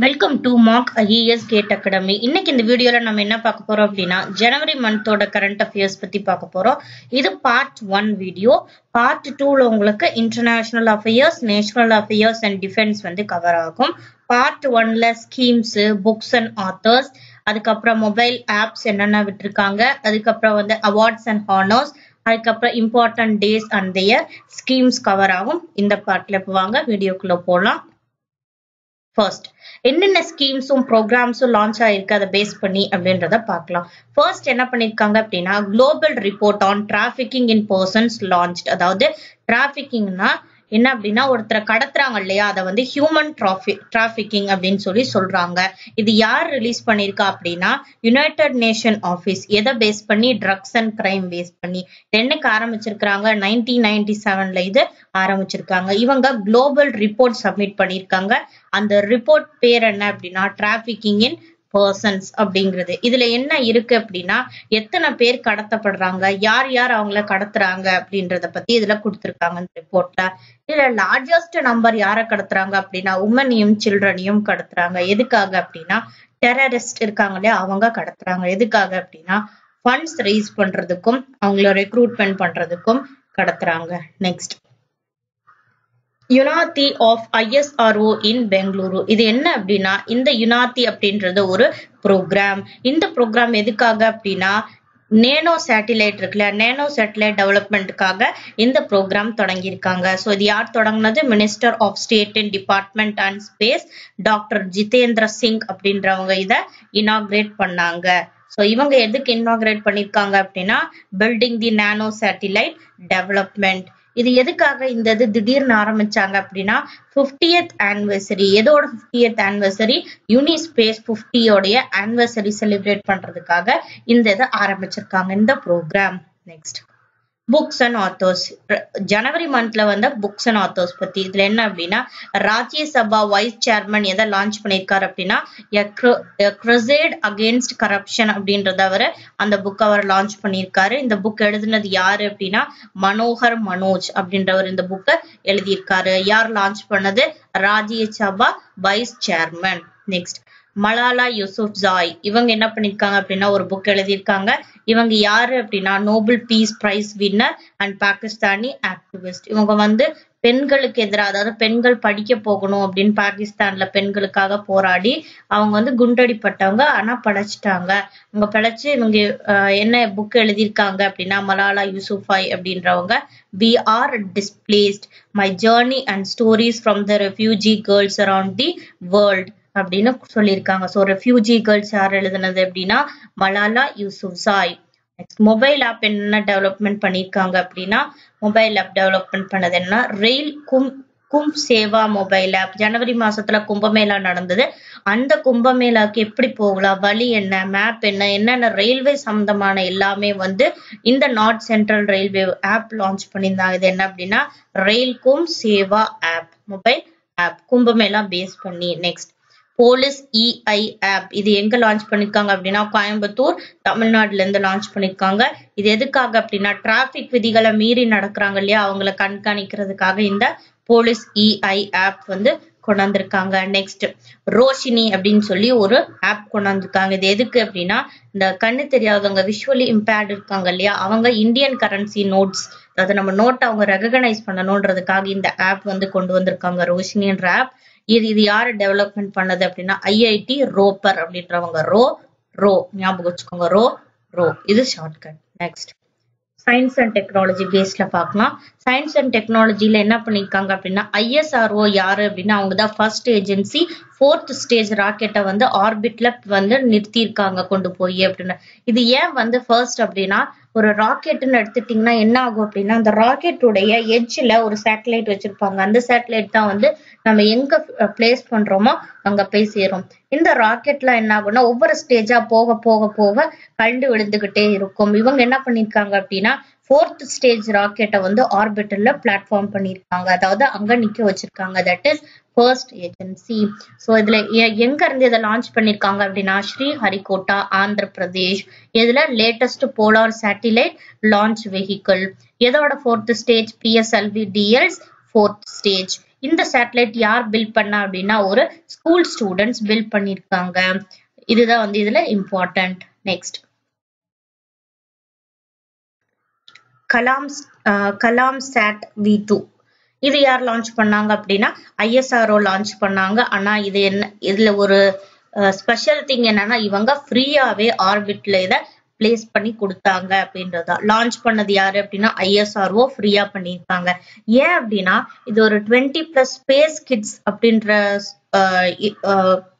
Welcome to Mark IAS gate academy இன்னைக்கு இந்த வீடியோல நம்ம என்ன பார்க்க போறோம் அப்படின்னா ஜனவரி மந்தோட கரண்ட் அஃபேர்ஸ் பத்தி பார்க்க போறோம். இது பார்ட் ஒன் வீடியோ பார்ட் டூல உங்களுக்கு international affairs national affairs and defence வந்து கவர் ஆகும். பார்ட் ஒன்ல ஸ்கீம்ஸ் புக்ஸ் அண்ட் ஆத்தர்ஸ் அதுக்கப்புறம் மொபைல் ஆப்ஸ் என்னென்ன விட்டுருக்காங்க. அதுக்கப்புறம் வந்து அவார்ட்ஸ் அண்ட் ஹானர்ஸ் அதுக்கப்புறம் important days and their schemes cover ஆகும். இந்த பார்ட்ல இப்போ வாங்க வீடியோக்குள்ள போகலாம் ஃபர்ஸ்ட் என்னென்ன ஸ்கீம்ஸும் ப்ரோக்ராம்ஸும் லான்ச் ஆயிருக்கு அதை பேஸ் பண்ணி அப்படின்றத பார்க்கலாம். ஃபர்ஸ்ட் என்ன பண்ணிருக்காங்க அப்படின்னா global report on trafficking in persons launch அதாவது டிராஃபிக்கிங்னா என்ன அப்படின்னா ஒருத்தரை கடத்துறாங்க இல்லையா? அதை வந்து ஹியூமன் டிராஃபி டிராஃபிக்கிங் அப்படின்னு சொல்லி சொல்றாங்க. இது யார் ரிலீஸ் பண்ணிருக்கா அப்படின்னா யுனைடெட் நேஷன் ஆஃபீஸ் எதை பேஸ் பண்ணி? ட்ரக்ஸ் அண்ட் கிரைம் பேஸ் பண்ணி. என்னைக்கு ஆரம்பிச்சிருக்காங்க நைன்டீன் நைன்டி செவன்ல இது ஆரம்பிச்சிருக்காங்க. இவங்க குளோபல் ரிப்போர்ட் சப்மிட் பண்ணியிருக்காங்க. அந்த ரிப்போர்ட் பேர் என்ன அப்படின்னா டிராஃபிக்கிங் இன் பர்சன்ஸ் அப்படிங்கிறது. இதுல என்ன இருக்கு அப்படின்னா எத்தனை பேர் கடத்தப்படுறாங்க யார் யார் அவங்கள கடத்துறாங்க அப்படின்றத பத்தி இதுல கொடுத்துருக்காங்க இந்த ரிப்போர்ட்ல இதுல லார்ஜஸ்ட் நம்பர் யாரை கடத்துறாங்க அப்படின்னா உமனையும் சில்ட்ரனையும் கடத்துறாங்க. எதுக்காக அப்படின்னா டெரரிஸ்ட் இருக்காங்களே அவங்க கடத்துறாங்க. எதுக்காக அப்படின்னா ஃபண்ட்ஸ் ரீஸ் பண்றதுக்கும் அவங்கள ரெக்ரூட்மெண்ட் பண்றதுக்கும் கடத்துறாங்க. Next Unnati of ISRO in Bengaluru இது என்ன அப்படின்னா இந்த யுனாத்தி அப்படின்றது ஒரு ப்ரோக்ராம் இந்த ப்ரோக்ராம் எதுக்காக அப்படின்னா நேனோ சேட்டிலைட் இருக்குல்ல நேனோ சேட்டிலைட் டெவலப்மெண்ட்டுக்காக இந்த ப்ரோக்ராம் தொடங்கியிருக்காங்க. ஸோ இது யார் தொடங்கினது? Minister of state and department and space doctor Jitendra Singh அப்படின்றவங்க இதை இனாக்ரேட் பண்ணாங்க. ஸோ இவங்க எதுக்கு இனாக்ரேட் பண்ணியிருக்காங்க அப்படின்னா building the nano satellite development இது எதுக்காக இந்த இது திடீர்னு ஆரம்பிச்சாங்க அப்படின்னா பிப்டியத் ஆனிவர்சரி எதோட பிப்டியத் ஆனிவர்சரி யூனிஸ்பேஸ் பிப்டியோடைய ஆனிவர்சரி செலிப்ரேட் பண்றதுக்காக இந்த இதை ஆரம்பிச்சிருக்காங்க இந்த programme next books and authors ஜனவரி மந்த்ல வந்த புக்ஸ் அண்ட் ஆத்தர்ஸ் பத்தி. இதுல என்ன அப்படின்னா ராஜ்யசபா வைஸ் சேர்மன் எதை லான்ச் பண்ணியிருக்காரு அப்படின்னா கிரசேட் அகேன்ஸ்ட் கரப்ஷன் அப்படின்றத அவர் அந்த புக் அவர் லான்ச் பண்ணியிருக்காரு. இந்த புக் எழுதினது யாரு அப்படின்னா மனோகர் மனோஜ் அப்படின்றவர் இந்த புக்கை எழுதியிருக்காரு. யார் லான்ச் பண்ணது? Rajya Sabha vice chairman next Malala Yousafzai. இவங்க என்ன பண்ணிருக்காங்க அப்படின்னா ஒரு புக் எழுதியிருக்காங்க. இவங்க யாரு அப்படின்னா Nobel peace prize winner and Pakistani activist இவங்க வந்து பெண்களுக்கு எதிராக அதாவது பெண்கள் படிக்க போகணும் அப்படின்னு பாகிஸ்தான்ல பெண்களுக்காக போராடி அவங்க வந்து குண்டடிப்பட்டவங்க ஆனா படைச்சிட்டாங்க. அவங்க படைச்சு இவங்க என்ன புக் எழுதியிருக்காங்க அப்படின்னா மலாலா யூசுஃபாய் அப்படின்றவங்க we are displaced my journey and stories from the refugee girls around the world அப்படின்னு சொல்லியிருக்காங்க. ஸோ ரெஃப்யூஜி கேர்ள்ஸ் யார் எழுதுனது அப்படின்னா Malala Yousafzai. Next mobile app என்ன டெவலப்மெண்ட் பண்ணியிருக்காங்க அப்படின்னா மொபைல் ஆப் டெவலப்மெண்ட் பண்ணது என்ன ரெயில் கும் கும் சேவா மொபைல் ஆப் ஜனவரி மாசத்துல கும்பமேளா நடந்தது. அந்த கும்பமேளாக்கு எப்படி போகலாம்? வழி என்ன? மேப் என்ன? என்னென்ன ரயில்வே சம்பந்தமான எல்லாமே வந்து இந்த north central railway app launch பண்ணியிருந்தாங்க. இது என்ன அப்படின்னா rail Kumbh Sewa app mobile app Kumbh Mela base பண்ணி நெக்ஸ்ட் போலீஸ் இஐ ஆப் இது எங்க லான்ச் பண்ணிருக்காங்க அப்படின்னா கோயம்புத்தூர் தமிழ்நாடுல இருந்து லான்ச் பண்ணிருக்காங்க. இது எதுக்காக அப்படின்னா டிராபிக் விதிகளை மீறி நடக்கிறாங்க இல்லையா? அவங்கள கண்காணிக்கிறதுக்காக இந்த போலீஸ் இஐ ஆப் வந்து கொண்டாந்துருக்காங்க. நெக்ஸ்ட் ரோஷினி அப்படின்னு சொல்லி ஒரு ஆப் கொண்டாந்துருக்காங்க. இது எதுக்கு அப்படின்னா இந்த கண்ணு தெரியாதவங்க விஷுவலி இம்பேர்ட் இருக்காங்க இல்லையா? அவங்க இந்தியன் கரன்சி நோட்ஸ் அதாவது நம்ம நோட்டை அவங்க ரெகனைஸ் பண்ணணுன்றதுக்காக இந்த ஆப் வந்து கொண்டு வந்திருக்காங்க. ரோஷினின்ற ஆப் இது இது யாரு டெவலப்மெண்ட் பண்ணது அப்படின்னா ஐஐடி ரோப்பர் அப்படின்றவங்க. ரோ ரோ ஞாபகம் வச்சுக்கோங்க. Ro ro. இது shortcut next science and technology பேஸ்ல பார்க்கலாம். சயின்ஸ் அண்ட் டெக்னாலஜில என்ன பண்ணிருக்காங்க அப்படின்னா ஐஎஸ்ஆர்ஓ யாரு அப்படின்னா அவங்க தான் ஃபர்ஸ்ட் ஏஜென்சி ஃபோர்த் ஸ்டேஜ் ராக்கெட்டை வந்து ஆர்பிட்ல வந்து நிறுத்தியிருக்காங்க கொண்டு போய் அப்படின்னு. இது ஏன் வந்து ஃபர்ஸ்ட் அப்படின்னா ஒரு ராக்கெட்னு எடுத்துட்டீங்கன்னா என்ன ஆகும் அப்படின்னா அந்த ராக்கெட்டுடைய எட்ஜ்ல ஒரு சேட்டலைட் வச்சிருப்பாங்க. அந்த சேட்டலைட் தான் வந்து நம்ம எங்க பிளேஸ் பண்றோமோ அங்க போய் சேரும். இந்த ராக்கெட்ல என்ன ஆகும்னா ஒவ்வொரு ஸ்டேஜா போக போக போக கண்டு விழுந்துகிட்டே இருக்கும். இவங்க என்ன பண்ணிருக்காங்க அப்படின்னா ஃபோர்த் ஸ்டேஜ் ராக்கெட்டை வந்து ஆர்பிட்டல்ல பிளாட்ஃபார்ம் பண்ணியிருக்காங்க. அதாவது அங்க நிக்க வச்சிருக்காங்க. That is first agency so இதுல எங்க இருந்து இதை லான்ச் பண்ணிருக்காங்க அப்படின்னா ஸ்ரீ ஹரிகோட்டா ஆந்திர பிரதேஷ். இதுல latest polar satellite launch vehicle எதோட fourth stage PSLV DLs fourth stage இந்த சேட்டலைட் யார் பில்ட் பண்ணா அப்படின்னா ஒரு ஸ்கூல் ஸ்டூடெண்ட்ஸ் பில்ட் பண்ணிருக்காங்க. இதுதான் வந்து இதுல important next Kalam Kalam sat V two இது யார் லான்ச் பண்ணாங்க அப்படின்னா ஐஎஸ்ஆர்ஓ லான்ச் பண்ணாங்க. ஆனா இது என்ன இதுல ஒரு ஸ்பெஷல் திங் என்னன்னா இவங்க ஃப்ரீயாவே ஆர்பிட்ல இத பிளேஸ் பண்ணி கொடுத்தாங்க அப்படின்றதா. லான்ச் பண்ணது யாரு அப்படின்னா ஐஎஸ்ஆர்ஓ ஃப்ரீயா பண்ணியிருக்காங்க. ஏன் அப்படின்னா இது ஒரு டுவெண்ட்டி பிளஸ் ஸ்பேஸ் கிட்ஸ் அப்படின்ற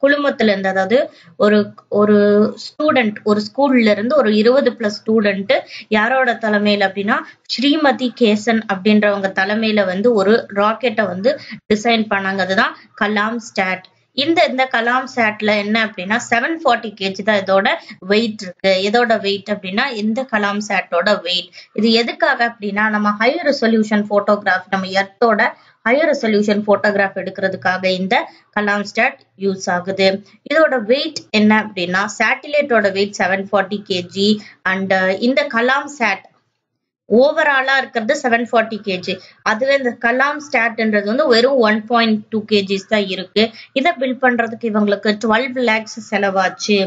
குழுமத்துல இருந்து அதாவது ஒரு ஒரு ஸ்டூடெண்ட் ஒரு ஸ்கூல்ல இருந்து ஒரு இருபது பிளஸ் ஸ்டூடெண்ட் யாரோட தலைமையில அப்படின்னா ஸ்ரீமதி கேசன் அப்படின்றவங்க தலைமையில வந்து ஒரு ராக்கெட்டை வந்து டிசைன் பண்ணாங்க. அதுதான் கலாம் ஸ்டாட் இந்த இந்த கலாம் சாட்ல என்ன அப்படின்னா செவன் ஃபார்ட்டி கேஜி தான் இதோட வெயிட் இருக்கு. இதோட வெயிட் அப்படின்னா இந்த கலாம் சேட்டோட வெயிட் இது எதுக்காக அப்படின்னா நம்ம ஹை ரெசொல்யூஷன் போட்டோகிராஃப் நம்ம எர்த்தோட ஹையர் ரெசொல்யூஷன் போட்டோகிராஃப் எடுக்கிறதுக்காக இந்த கலாம் ஸ்டாட் யூஸ் ஆகுது. இதோட வெயிட் என்ன அப்படின்னா சேட்டிலைட்டோட weight seven forty KG and இந்த கலாம் சேட் ஓவராலா இருக்கிறது செவன் ஃபார்ட்டி கேஜி அதுவே இந்த கலாம் ஸ்டாட்ன்றது வந்து வெறும் ஒன் பாயிண்ட் டூ கேஜிஸ் தான் இருக்கு. இதை பில் பண்றதுக்கு இவங்களுக்கு டுவெல் லேக்ஸ் செலவாச்சு.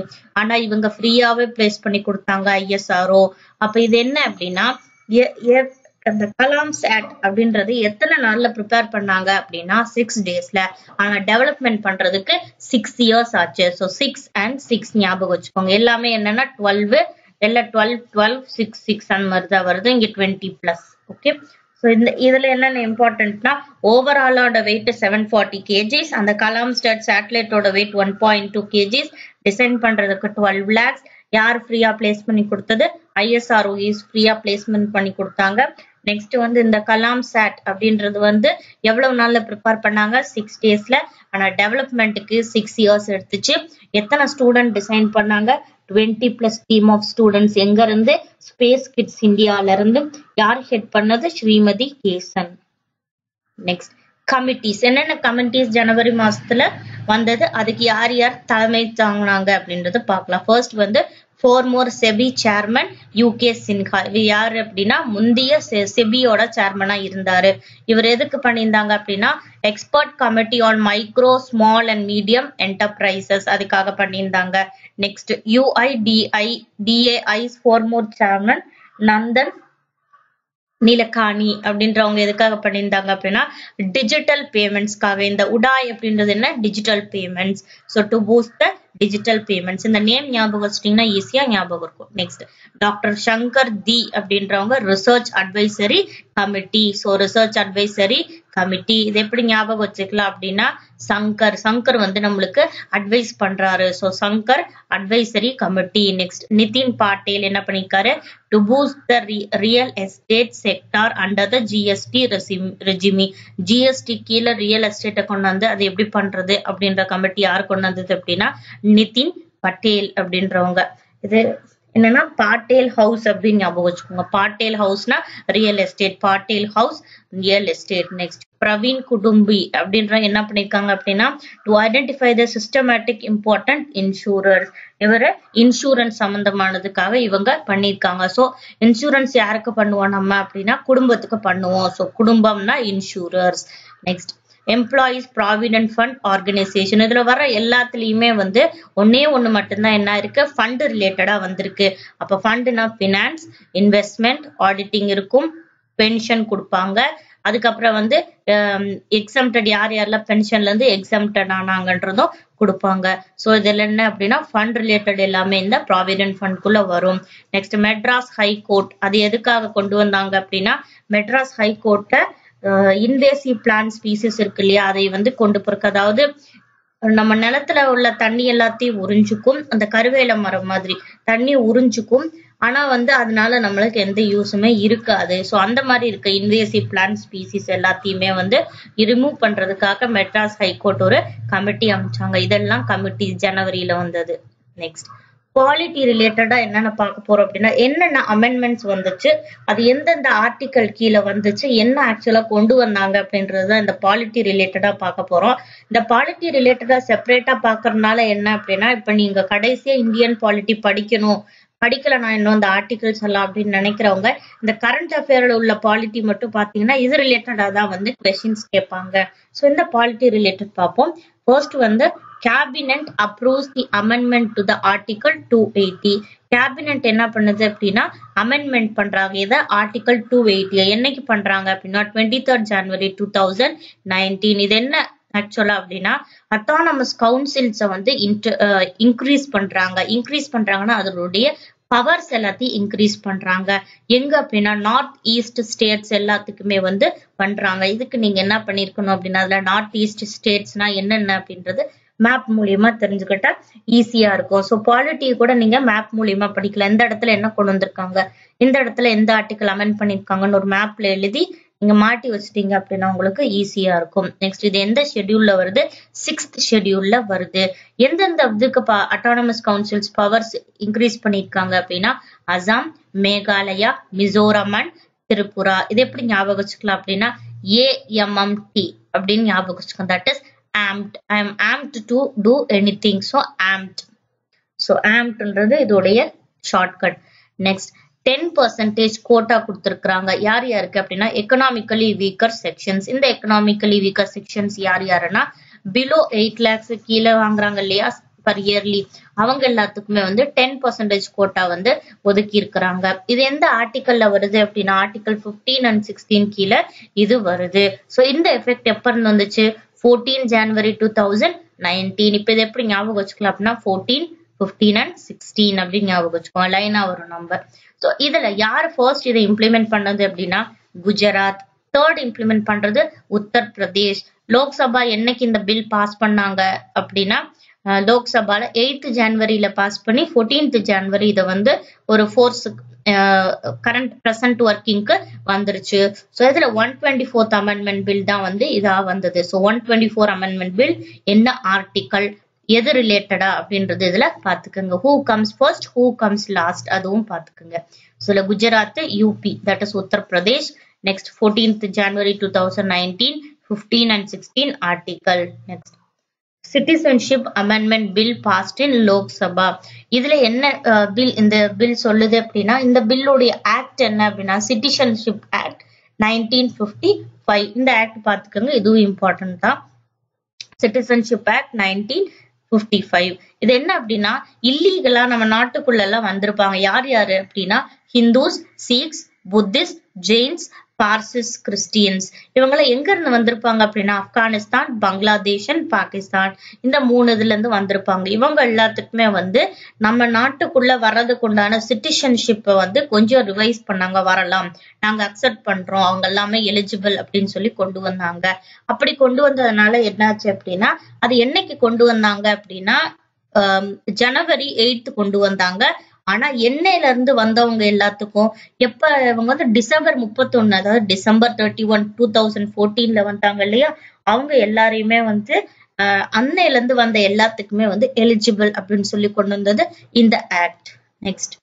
ஆனா இவங்க ஃப்ரீயாவே பிளேஸ் பண்ணி கொடுத்தாங்க ஐஎஸ்ஆர்ஓ அப்ப இது என்ன அப்படின்னா அந்த கலாம் சேட் அப்படின்றது எத்தனை நாள்ல ப்ரிப்பேர் பண்ணாங்க அப்படின்னா சிக்ஸ் டேஸ்ல ஆனா டெவலப்மெண்ட் பண்றதுக்கு சிக்ஸ் இயர்ஸ் ஆச்சு. ஸோ சிக்ஸ் அண்ட் சிக்ஸ் ஞாபகம் வச்சுக்கோங்க. எல்லாமே என்னன்னா டுவெல்வ் எல்லாம் டுவெல் டுவெல் சிக்ஸ் சிக்ஸ் அந்த மாதிரி தான் வருது. இங்க டுவெண்ட்டி பிளஸ் ஓகே ஸோ இந்த இதுல என்னென்ன இம்பார்ட்டன்ட்னா ஓவராலோட வெயிட் செவன் ஃபார்ட்டி கேஜிஸ் அந்த Kalam sat சேட்டலைட்டோட weight one point two KGs design பண்றதுக்கு டுவெல் லேக்ஸ் யார் ஃப்ரீயா பிளேஸ் பண்ணி கொடுத்தது? ஐஎஸ்ஆர்ஓஇஸ் ஃப்ரீயா பிளேஸ்மெண்ட் பண்ணி கொடுத்தாங்க. நெக்ஸ்ட் வந்து இந்த கலாம் சாட் அப்படின்றது வந்து எவ்வளவு நாள்ல ப்ரிப்பேர் பண்ணாங்க? சிக்ஸ் டேஸ்ல ஆனா டெவலப்மெண்ட்டுக்கு சிக்ஸ் இயர்ஸ் எடுத்துச்சு. எத்தனை ஸ்டூடெண்ட் டிசைன் பண்ணாங்க? Twenty plus team of students எங்க இருந்து ஸ்பேஸ் கிட்ஸ் இந்தியால இருந்து யார் ஹெட் பண்ணது? ஸ்ரீமதி கேசன். நெக்ஸ்ட் கமிட்டிஸ் என்னென்ன கமிட்டிஸ் ஜனவரி மாசத்துல வந்தது? அதுக்கு யார் யார் தலைமை தாங்கினாங்க அப்படின்றத பார்க்கலாம். ஃபர்ஸ்ட் வந்து former SEBI chairman U K Sinha இவர் யாரு அப்படின்னா முந்தைய செபியோட சேர்மனா இருந்தாரு. இவர் எதுக்கு பண்ணியிருந்தாங்க அப்படின்னா expert committee on micro small and medium enterprises அதுக்காக பண்ணியிருந்தாங்க. Next UIDAI former chairman Nandan Nilekani அப்படின்றவங்க எதுக்காக பண்ணியிருந்தாங்க அப்படின்னா டிஜிட்டல் பேமெண்ட்ஸ்க்காக இந்த உடாய் அப்படின்றது என்ன? Digital payments so to boost the digital payments இந்த நேம் ஞாபகம் வச்சிட்டிங்கன்னா ஈஸியாக ஞாபகம் இருக்கும். நெக்ஸ்ட் டாக்டர் சங்கர் தி அப்படின்றவங்க research advisory committee so research advisory committee இது எப்படி ஞாபகம் வச்சுக்கலாம் அப்படின்னா சங்கர் சங்கர் வந்து நம்மளுக்கு அட்வைஸ் பண்றாரு. So Shankar advisory committee next Nitin Patel என்ன பண்ணிருக்காரு? To boost the real estate sector under the GST regime GST கீழே ரியல் எஸ்டேட்டை கொண்டு வந்து அது எப்படி பண்றது அப்படின்ற கமிட்டி யார் கொண்டு வந்தது அப்படின்னா நிதின் பட்டேல் அப்படின்றவங்க. இது என்னன்னா பாட்டேல் ஹவுஸ் அப்படின்னு ஞாபகம் வச்சுக்கோங்க. Patel ஹவுஸ்னா real estate Patel house real estate next Praveen Kutumbe அப்படின்ற என்ன பண்ணிருக்காங்க அப்படின்னா to identify the systematic important insurers இவரு இன்சூரன்ஸ் சம்பந்தமானதுக்காக இவங்க பண்ணிருக்காங்க. ஸோ இன்சூரன்ஸ் யாருக்கு பண்ணுவோம் நம்ம அப்படின்னா குடும்பத்துக்கு பண்ணுவோம். ஸோ குடும்பம்னா insurers next employees provident fund organisation இதுல வர எல்லாத்துலயுமே வந்து ஒன்னே ஒண்ணு மட்டும்தான் என்ன இருக்கு? ஃபண்ட் ரிலேட்டடா வந்திருக்கு. அப்ப ஃபண்ட்னா பினான்ஸ் இன்வெஸ்ட்மெண்ட் ஆடிட்டிங் இருக்கும். பென்ஷன் கொடுப்பாங்க. அதுக்கப்புறம் வந்து um, எக்ஸம்டட் யார் யாரெல்லாம் பென்ஷன்ல இருந்து எக்ஸம்டட் ஆனாங்கன்றதும் கொடுப்பாங்க. ஸோ இதில் என்ன அப்படின்னா ஃபண்ட் ரிலேட்டட் எல்லாமே இந்த ப்ராவிடென்ட் ஃபண்ட்குள்ள வரும். நெக்ஸ்ட் மெட்ராஸ் ஹை கோர்ட் அது எதுக்காக கொண்டு வந்தாங்க அப்படின்னா மெட்ராஸ் ஹை கோர்ட்டை இன்வேசிவ் பிளான் ஸ்பீசிஸ் இருக்கு இல்லையா? அதை வந்து கொண்டு போறக்கு அதாவது நம்ம நிலத்துல உள்ள தண்ணி எல்லாத்தையும் உறிஞ்சுக்கும் அந்த கருவேல மரம் மாதிரி தண்ணி உறிஞ்சுக்கும். ஆனா வந்து அதனால நம்மளுக்கு எந்த யூஸுமே இருக்காது. ஸோ அந்த மாதிரி இருக்க இன்வேசிவ் பிளான்ட் ஸ்பீசிஸ் எல்லாத்தையுமே வந்து ரிமூவ் பண்றதுக்காக மெட்ராஸ் ஹைகோர்ட் ஒரு கமிட்டி அமைச்சாங்க. இதெல்லாம் கமிட்டி ஜனவரியில வந்தது. நெக்ஸ்ட் குவாலிட்டி ரிலேட்டடா என்னென்ன பார்க்க போறோம் அப்படின்னா என்னென்ன அமெண்ட்மெண்ட்ஸ் வந்துச்சு அது எந்தெந்த ஆர்டிக்கல் கீழே வந்துச்சு என்ன ஆக்சுவலா கொண்டு வந்தாங்க அப்படின்றத இந்த பாலிட்டி ரிலேட்டடா பார்க்க போறோம். இந்த பாலிட்டி ரிலேட்டடா செப்பரேட்டா பாக்குறதுனால என்ன அப்படின்னா இப்ப நீங்க கடைசியா இந்தியன் பாலிட்டி படிக்கணும். படிக்கல நான் இன்னும் இந்த ஆர்டிகல்ஸ் எல்லாம் அப்படின்னு நினைக்கிறவங்க இந்த கரண்ட் அஃபேர்ல உள்ள பாலிட்டி மட்டும் பாத்தீங்கன்னா இது ரிலேட்டடா தான் வந்து கொஸ்டின்ஸ் கேட்பாங்க. ஸோ இந்த பாலிட்டி ரிலேட்டட் பார்ப்போம். ஃபர்ஸ்ட் வந்து cabinet approves the amendment to the article two eighty cabinet என்ன பண்ணுது அப்படின்னா அமெண்ட்மெண்ட் பண்றாங்க. இத ஆர்டிகல் டூ எயிட்டி என்னைக்கு பண்றாங்க அப்படின்னா டுவெண்ட்டி தேர்ட் ஜனவரி டூ தௌசண்ட் நைன்டீன் இது என்ன ஆக்சுவலா அப்படின்னா அட்டானமஸ் கவுன்சில்ஸை வந்து இன்க்ரீஸ் பண்றாங்க. இன்க்ரீஸ் பண்றாங்கன்னா அதனுடைய பவர்ஸ் எல்லாத்தையும் இன்க்ரீஸ் பண்றாங்க. எங்க அப்படின்னா நார்த் ஈஸ்ட் ஸ்டேட்ஸ் எல்லாத்துக்குமே வந்து பண்றாங்க. இதுக்கு நீங்க என்ன பண்ணிருக்கணும் அப்படின்னா அதுல நார்த் ஈஸ்ட் ஸ்டேட்ஸ்னா என்னென்ன அப்படின்றது மேப் மூலியமா தெரிஞ்சுக்கிட்டா ஈஸியா இருக்கும். ஸோ பாலிட்டி கூட நீங்க மேப் மூலியமா படிக்கலாம். எந்த இடத்துல என்ன கொண்டு வந்திருக்காங்க? இந்த இடத்துல எந்த ஆர்டிக்கல் அமெண்ட் பண்ணிருக்காங்கன்னு ஒரு மேப்ல எழுதி நீங்க மாட்டி வச்சிட்டீங்க அப்படின்னா உங்களுக்கு ஈஸியா இருக்கும். நெக்ஸ்ட் இது எந்த ஷெட்யூல்ல வருது? சிக்ஸ்த் ஷெட்யூல்ல வருது. எந்தெந்த இதுக்கு அட்டானமஸ் கவுன்சில்ஸ் பவர்ஸ் இன்க்ரீஸ் பண்ணிருக்காங்க அப்படின்னா அசாம் மேகாலயா மிசோரம் அண்ட் திரிபுரா. இது எப்படி ஞாபகம் வச்சுக்கலாம் அப்படின்னா ஏஎம்எம்டி அப்படின்னு ஞாபகம் வச்சுக்கோங்க. That is amped i amped to do anything so amped so ஆம்ட்ன்றது இதோடைய shortcut next ten percentage quota கொடுத்துருக்காங்க யார் யாருக்கு அப்படின்னா எக்கனாமிக்கலி வீக்கர் செக்ஷன்ஸ் இந்த எக்கனாமிக்கலி வீக்கர் செக்ஷன்ஸ் யார் யாருன்னா பிலோ எயிட் லேக்ஸ் கீழே வாங்குறாங்க இல்லையா பர் இயர்லி அவங்க எல்லாத்துக்குமே வந்து டென் பர்சன்டேஜ் கோட்டா வந்து ஒதுக்கி இருக்கிறாங்க இது எந்த ஆர்டிக்கல்ல வருது அப்படின்னா ஆர்டிகல் பிப்டீன் அண்ட் சிக்ஸ்டீன் கீழே இது வருது. ஸோ இந்த எஃபெக்ட் எப்ப இருந்து வந்துச்சு? ஃபோர்டீன் ஜனவரி டூ தௌசண்ட் நைன்டீன் இப்போ இது எப்படி ஞாபகம் வச்சுக்கலாம் அப்படின்னா ஃபோர்டீன் ஃபிஃப்டீன் அண்ட் சிக்ஸ்டீன் அப்படின்னு ஞாபகம் வச்சுக்கோங்க. லைனா வரும் நம்பர் ஸோ இதுல யார் ஃபர்ஸ்ட் இதை இம்ப்ளிமெண்ட் பண்ணது அப்படின்னா குஜராத். தேர்ட் இம்ப்ளிமெண்ட் பண்றது உத்தரப்பிரதேஷ். லோக்சபா என்னைக்கு இந்த பில் பாஸ் பண்ணாங்க அப்படின்னா லோக்சபால எயித்து ஜான்வரியில பாஸ் பண்ணி ஃபோர்டீன்த் ஜான்வரி இதை வந்து ஒரு ஃபோர்ஸ் கரண்ட் ப்ரெசன்ட் ஒர்க்கிங்க்கு வந்துருச்சு. ஸோ இதுல one twenty fourth amendment bill தான் வந்து இதா வந்தது. So one twenty four amendment bill என்ன ஆர்டிக்கல் எது ரிலேட்டடா அப்படின்றது இதுல பாத்துக்கோங்க. Who comes first who comes last அதுவும் பாத்துக்கோங்க. சில Gujarat UP that is Uttar Pradesh next fourteenth January two thousand nineteen fifteen and sixteen article next citizenship amendment bill passed in Lok Sabha இதுல என்ன பில் இந்த bill சொல்லுது அப்படின்னா இந்த பில்லுடைய act என்ன அப்படின்னா citizenship act nineteen fifty five இந்த act பாத்துக்கோங்க இதுவும் இம்பார்ட்டன்ட் தான். Citizenship act nineteen fifty five இது என்ன அப்படின்னா இல்லீகலா நம்ம நாட்டுக்குள்ள எல்லாம் வந்திருப்பாங்க. யார் யாரு அப்படின்னா ஹிந்துஸ் சீக்ஸ் புத்திஸ்ட் ஜெயின்ஸ் பார்சிஸ் கிறிஸ்டியன்ஸ் இவங்களாம் எங்க இருந்து வந்திருப்பாங்க அப்படின்னா ஆப்கானிஸ்தான் பங்களாதேஷ் அண்ட் பாகிஸ்தான். இந்த மூணு இதுல இருந்து வந்திருப்பாங்க. இவங்க எல்லாத்துக்குமே வந்து நம்ம நாட்டுக்குள்ள வர்றதுக்கு உண்டான சிட்டிசன்ஷிப்பை வந்து கொஞ்சம் ரிவைஸ் பண்ணாங்க வரலாம். நாங்க அக்செப்ட் பண்றோம். அவங்க எல்லாமே எலிஜிபிள் அப்படின்னு சொல்லி கொண்டு வந்தாங்க. அப்படி கொண்டு வந்ததுனால என்னாச்சு அப்படின்னா அது என்னைக்கு கொண்டு வந்தாங்க அப்படின்னா ஜனவரி எயித்து கொண்டு வந்தாங்க. ஆனா எண்ணெயில இருந்து வந்தவங்க எல்லாத்துக்கும் எப்ப இவங்க வந்து டிசம்பர் முப்பத்தொன்னு அதாவது December thirty one two thousand ஃபோர்டீன்ல வந்தாங்க இல்லையா? அவங்க எல்லாரையுமே வந்து அன்னையில இருந்து வந்த எல்லாத்துக்குமே வந்து எலிஜிபிள் அப்படின்னு சொல்லி கொண்டு வந்தது இந்த act next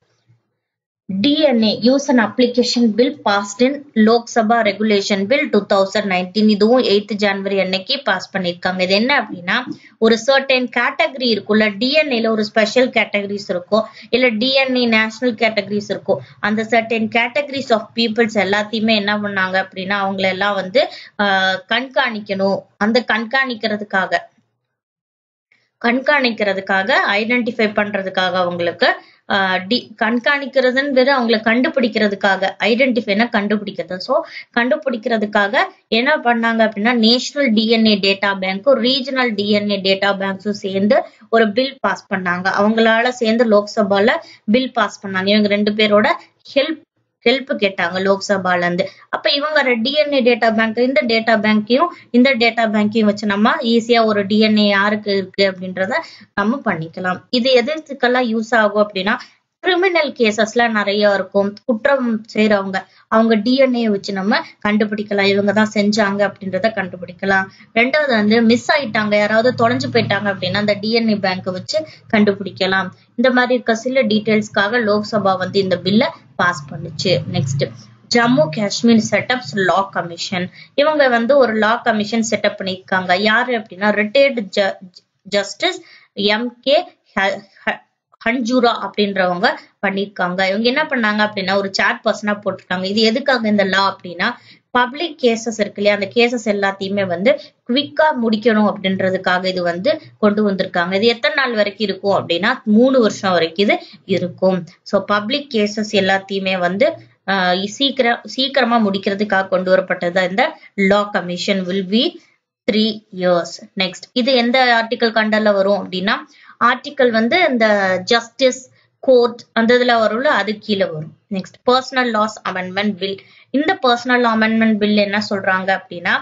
DNA use and application bill passed in Lok Sabha regulation bill two thousand nineteen இதுவும் எயித் ஜனவரி அன்னைக்கு பாஸ் பண்ணிருக்காங்க இது என்ன அப்படின்னா ஒரு சர்டன் கேட்டகரி இருக்கும்ல டிஎன்ஏல ஒரு ஸ்பெஷல் கேட்டகரிஸ் இருக்கும். இல்ல டிஎன்ஏ நேஷனல் கேட்டகரிஸ் இருக்கும். அந்த சர்டன் கேட்டகரிஸ் ஆஃப் பீப்புள்ஸ் எல்லாத்தையுமே என்ன பண்ணாங்க அப்படின்னா அவங்கள எல்லாம் வந்து கண்காணிக்கணும். அந்த கண்காணிக்கிறதுக்காக கண்காணிக்கிறதுக்காக ஐடென்டிஃபை பண்றதுக்காக அவங்களுக்கு கண்காணிக்கிறதுன்னு வெறும் அவங்கள கண்டுபிடிக்கிறதுக்காக ஐடென்டிஃபைனா கண்டுபிடிக்கிறது. ஸோ கண்டுபிடிக்கிறதுக்காக என்ன பண்ணாங்க அப்படின்னா நேஷனல் டிஎன்ஏ டேட்டா பேங்க்கும் ரீஜனல் டிஎன்ஏ டேட்டா பேங்க்ஸும் சேர்ந்து ஒரு பில் பாஸ் பண்ணாங்க. அவங்களால சேர்ந்து லோக்சபால பில் பாஸ் பண்ணாங்க. இவங்க ரெண்டு பேரோட ஹெல்ப் ஹெல்ப் கேட்டாங்க லோக்சபால இருந்து. அப்ப இவங்க டிஎன்ஏ டேட்டா பேங்க் இந்த டேட்டா பேங்க்கையும் இந்த டேட்டா பேங்க்கையும் வச்சு நம்ம ஈஸியா ஒரு டிஎன்ஏ யாருக்கு இருக்கு அப்படின்றத நம்ம பண்ணிக்கலாம். இது எதுக்கெல்லாம் யூஸ் ஆகும் அப்படின்னா கிரிமினல் கேசஸ்லாம் நிறைய இருக்கும். குற்றம் செய்யறவங்க அவங்க டிஎன்ஏ வச்சு நம்ம கண்டுபிடிக்கலாம். இவங்க தான் செஞ்சாங்க அப்படின்றத கண்டுபிடிக்கலாம். ரெண்டாவது வந்து மிஸ் ஆயிட்டாங்க யாராவது தொலைஞ்சு போயிட்டாங்க அப்படின்னா அந்த டிஎன்ஏ பேங்க் வச்சு கண்டுபிடிக்கலாம். இந்த மாதிரி இருக்க சில டீட்டெயில்ஸ்க்காக லோக்சபா வந்து இந்த பில்ல பாஸ் பண்ணுச்சு. Next Jammu Kashmir setups law commission இவங்க வந்து ஒரு லா கமிஷன் செட்டப் பண்ணியிருக்காங்க. யாரு அப்படின்னா retired justice M K Hanjura அப்படின்றவங்க பண்ணிருக்காங்க இவங்க என்ன பண்ணாங்க அப்படின்னா ஒரு சேட் பர்சனா போட்டிருக்காங்க. இது எதுக்காக இந்த லா அப்படின்னா பப்ளிக் கேசஸ் இருக்கு இல்லையா? அந்த கேசஸ் எல்லாத்தையுமே வந்து குவிக்கா முடிக்கணும் அப்படின்றதுக்காக இது வந்து கொண்டு வந்திருக்காங்க. இது எத்தனை நாள் வரைக்கும் இருக்கும் அப்படின்னா மூணு வருஷம் வரைக்கும் இது இருக்கும். ஸோ பப்ளிக் கேசஸ் எல்லாத்தையுமே வந்து சீக்கிரம் சீக்கிரமா முடிக்கிறதுக்காக கொண்டு வரப்பட்டது இந்த law commission will be three years next இது எந்த ஆர்டிக்கல் கண்டர்ல வரும் அப்படின்னா ஆர்டிக்கல் வந்து இந்த ஜஸ்டிஸ் கோர்ட் அந்த இதுல வரும்ல அது கீழே வரும். Next personal laws amendment bill இந்த பர்சனல் அமெண்ட்மெண்ட் பில் என்ன சொல்றாங்க அப்படின்னா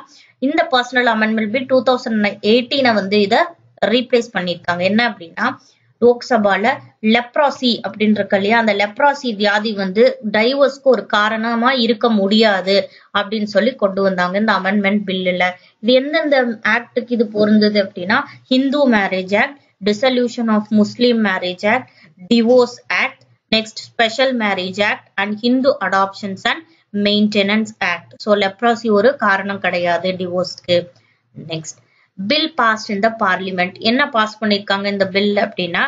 இந்த personal amendment bill two thousand எயிட்டீனை வந்து இதை ரீப்ளேஸ் பண்ணியிருக்காங்க என்ன அப்படின்னா லோக்சபால லெப்ராசி அப்படின்னு இருக்கு இல்லையா? அந்த லெப்ராசி வியாதி வந்து டைவர்ஸ்க்கு ஒரு காரணமா இருக்க முடியாது அப்படின்னு சொல்லி கொண்டு வந்தாங்க இந்த அமெண்ட்மெண்ட் பில்லுல இது எந்தெந்த ஆக்டுக்கு இது பொருந்தது அப்படின்னா Hindu marriage act dissolution of Muslim marriage act divorce act next special marriage act and Hindu adoptions and maintenance act so leprosy ஒரு காரணம் கிடையாது டிவோர்ஸ்க்கு next bill passed in the parliament என்ன பாஸ் பண்ணிருக்காங்க இந்த பில் அப்படின்னா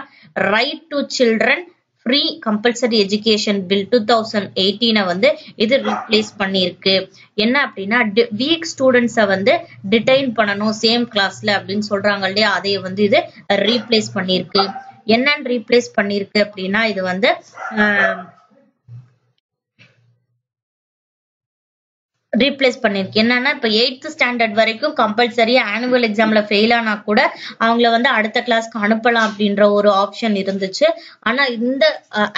right to children free compulsory education bill two thousand எயிட்டீனை வந்து இது replace பண்ணியிருக்கு என்ன அப்படின்னா வீக் ஸ்டூடெண்ட்ஸை வந்து டிடைன் பண்ணணும் சேம் கிளாஸ்ல அப்படின்னு சொல்றாங்க இல்லையா? அதை வந்து இது ரீப்ளேஸ் பண்ணியிருக்கு என்னன்னு ரீப்ளேஸ் பண்ணியிருக்கு அப்படின்னா இது வந்து ரீப்ளேஸ் பண்ணிருக்கு. என்னன்னா இப்ப எயித்து ஸ்டாண்டர்ட் வரைக்கும் கம்பல்சரியா ஆனுவல் எக்ஸாம்ல ஃபெயில் ஆனா கூட அவங்கள வந்து அடுத்த கிளாஸ்க்கு அனுப்பலாம் அப்படின்ற ஒரு ஆப்ஷன் இருந்துச்சு. ஆனா இந்த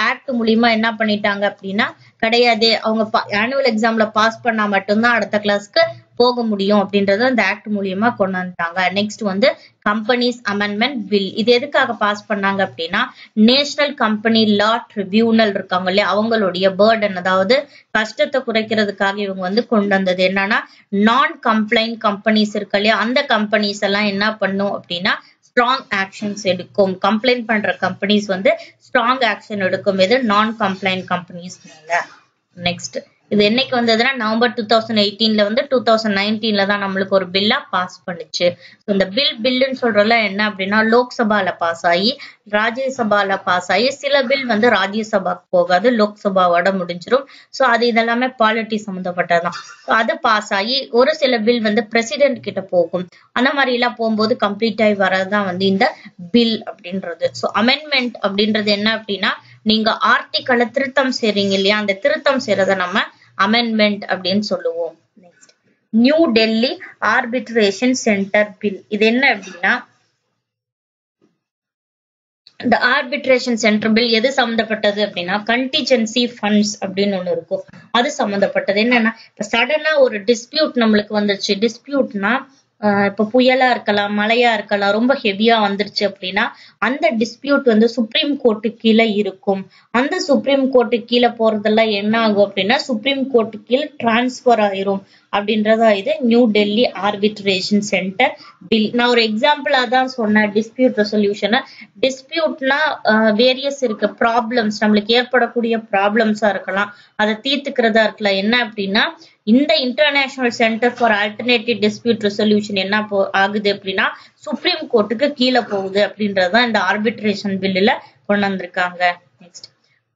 ஆக்ட் மூலியமா என்ன பண்ணிட்டாங்க அப்படின்னா கிடையாது. அவங்க ஆனுவல் எக்ஸாம்ல பாஸ் பண்ணா மட்டும்தான் அடுத்த கிளாஸ்க்கு போக முடியும் அப்படின்றத இந்த ஆக்ட் மூலியமா கொண்டு வந்துட்டாங்க. நெக்ஸ்ட் வந்து கம்பெனிஸ் அமெண்ட்மெண்ட் பில் இது எதுக்காக பாஸ் பண்ணாங்க அப்படின்னா நேஷனல் கம்பெனி லா ட்ரிபியூனல் இருக்காங்க இல்லையா? அவங்களுடைய பேர்டன் அதாவது கஷ்டத்தை குறைக்கிறதுக்காக இவங்க வந்து கொண்டு வந்தது என்னன்னா நான் கம்ப்ளைண்ட் கம்பெனிஸ் இருக்கு இல்லையா? அந்த கம்பெனிஸ் எல்லாம் என்ன பண்ணும் அப்படின்னா ஸ்ட்ராங் ஆக்ஷன்ஸ் எடுக்கும். கம்ப்ளைண்ட் பண்ற கம்பெனிஸ் வந்து ஸ்ட்ராங் ஆக்ஷன் எடுக்கும். இது நான் கம்ப்ளைண்ட் கம்பெனிஸ் நெக்ஸ்ட் இது என்னைக்கு வந்ததுன்னா நவம்பர் டூ தௌசண்ட் எயிட்டீன்ல வந்து டூ தௌசண்ட் நைன்டீன்ல தான் நம்மளுக்கு ஒரு பில்லா பாஸ் பண்ணுச்சு. இந்த பில் பில்லுன்னு சொல்றதுல என்ன அப்படின்னா லோக்சபால பாஸ் ஆகி ராஜ்யசபால பாஸ் ஆகி சில பில் வந்து ராஜ்யசபாக்கு போகாது லோக்சபாவோட முடிஞ்சிரும். ஸோ அது இதெல்லாமே பாலிட்டி சம்மந்தப்பட்டதுதான் அது பாஸ் ஆகி ஒரு சில பில் வந்து பிரசிடென்ட் கிட்ட போகும். அந்த மாதிரி எல்லாம் போகும்போது கம்ப்ளீட் ஆகி வரதுதான் வந்து இந்த பில் அப்படின்றது. ஸோ அமெண்ட்மெண்ட் அப்படின்றது என்ன அப்படின்னா நீங்க ஆர்டிக்கலை திருத்தம் செய்றீங்க இல்லையா? அந்த திருத்தம் செய்யறத நம்ம அமெண்ட்மெண்ட் அப்படின்னு சொல்லுவோம். Next New Delhi arbitration centre bill இது என்ன அப்படின்னா இந்த ஆர்பிட்ரேஷன் சென்டர் பில் எது சம்மந்தப்பட்டது அப்படின்னா கண்டிஜென்சி ஃபண்ட்ஸ் அப்படின்னு ஒண்ணு இருக்கும். அது சம்மந்தப்பட்டது என்னன்னா இப்ப சடனா ஒரு டிஸ்பியூட் நம்மளுக்கு வந்துருச்சு. டிஸ்பியூட்னா இப்ப புயலா இருக்கலாம் மழையா இருக்கலாம் ரொம்ப ஹெவியா வந்துருச்சு அப்படின்னா அந்த டிஸ்பியூட் வந்து சுப்ரீம் கோர்ட்டு கீழே இருக்கும். அந்த சுப்ரீம் கோர்ட்டு கீழே போறதெல்லாம் என்ன ஆகும் அப்படின்னா சுப்ரீம் கோர்ட்டு கீழே டிரான்ஸ்பர் ஆயிரும். அப்படின்றதா இது New Delhi arbitration centre bill நான் ஒரு எக்ஸாம்பிளா தான் சொன்னேன் டிஸ்பியூட் ரெசல்யூஷனை டிஸ்பியூட்னா வேரியஸ் இருக்கு. ப்ராப்ளம்ஸ் நம்மளுக்கு ஏற்படக்கூடிய ப்ராப்ளம்ஸா இருக்கலாம். அதை தீர்த்துக்கிறதா இருக்கலாம். என்ன அப்படின்னா இந்த international centre for alternative dispute resolution என்ன போ ஆகுது அப்படின்னா சுப்ரீம் கோர்ட்டுக்கு கீழே போகுது அப்படின்றதுதான் இந்த ஆர்பிட்ரேஷன் பில்லுல கொண்டு வந்திருக்காங்க. Next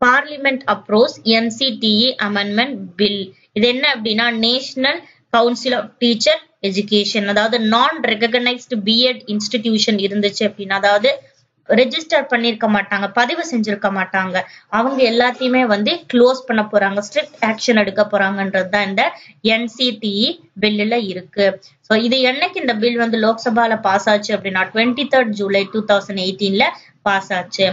parliament approves NCTE amendment bill இது என்ன அப்படின்னா national council of teacher education அதாவது நான் ரெகனைஸ்டு பிஎட் இன்ஸ்டிடியூஷன் இருந்துச்சு அப்படின்னா அதாவது ரெஜிஸ்டர் பண்ணிருக்க மாட்டாங்க பதிவு செஞ்சிருக்க மாட்டாங்க. அவங்க எல்லாத்தையுமே வந்து க்ளோஸ் பண்ண போறாங்க ஸ்ட்ரிக்ட் ஆக்ஷன் எடுக்க போறாங்கன்றது தான் இந்த என்சிடிஇ பில்லுல இருக்கு. ஸோ இது என்னைக்கு இந்த பில் வந்து லோக்சபால பாஸ் ஆச்சு அப்படின்னா twenty third July two thousand எயிட்டீன்ல pass ஆச்சு